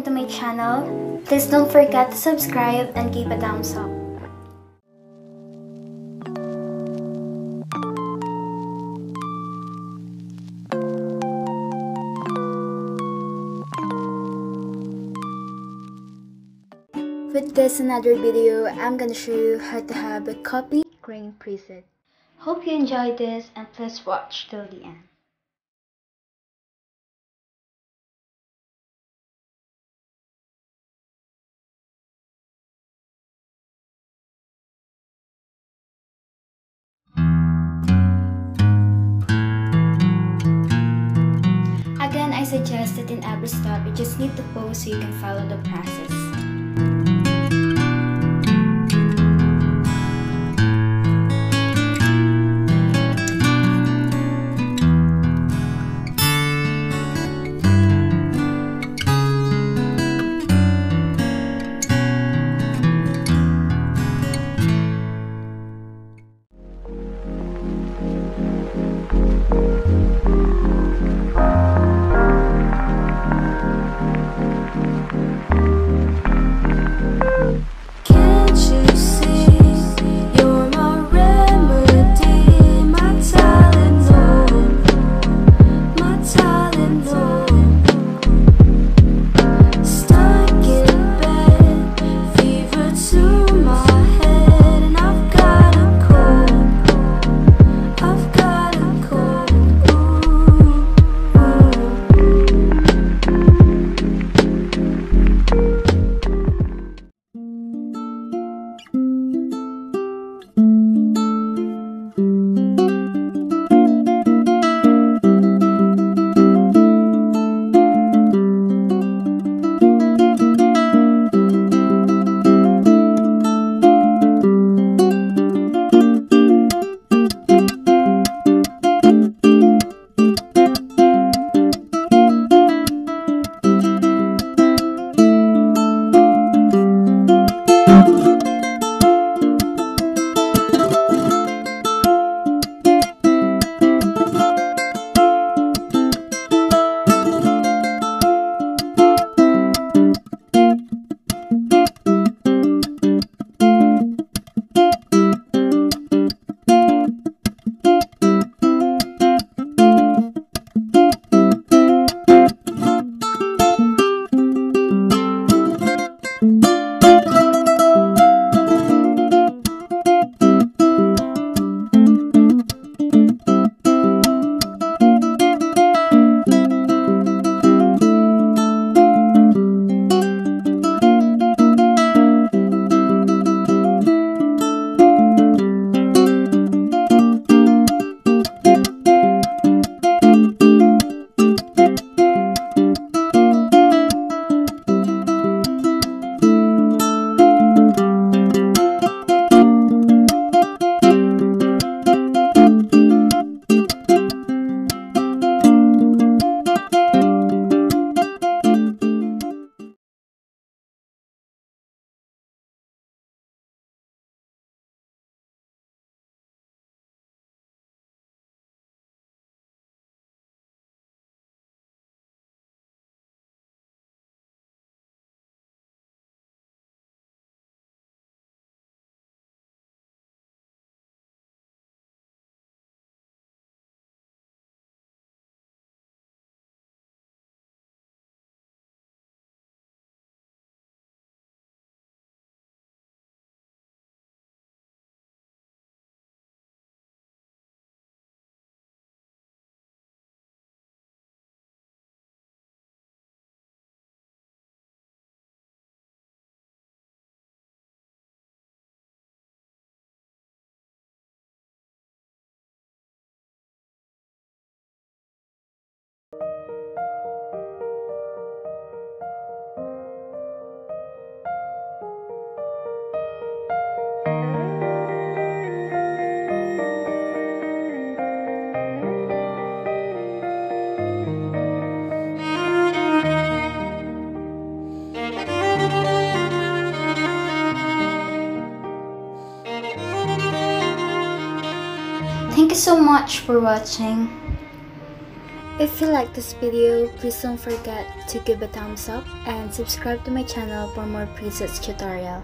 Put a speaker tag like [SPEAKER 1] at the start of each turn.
[SPEAKER 1] welcome to my channel. Please don't forget to subscribe and give a thumbs up. With this another video, I'm gonna show you how to have a coffee grain preset. Hope you enjoyed this and please watch till the end. I suggest that in every step, you just need to pause so you can follow the process. Thank you so much for watching.
[SPEAKER 2] If you like this video, please don't forget to give a thumbs up and subscribe to my channel for more presets tutorial.